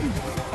you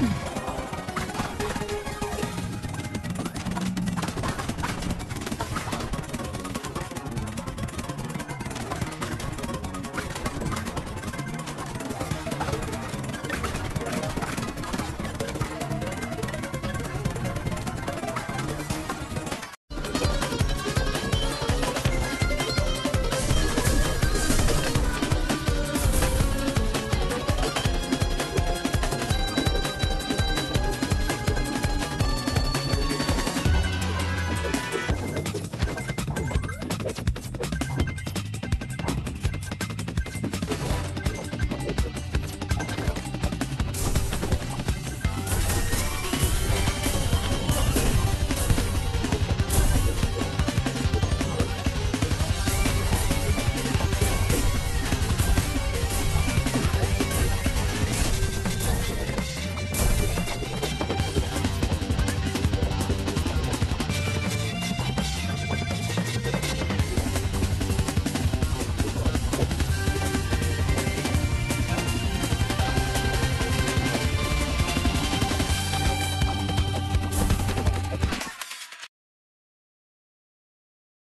Woo!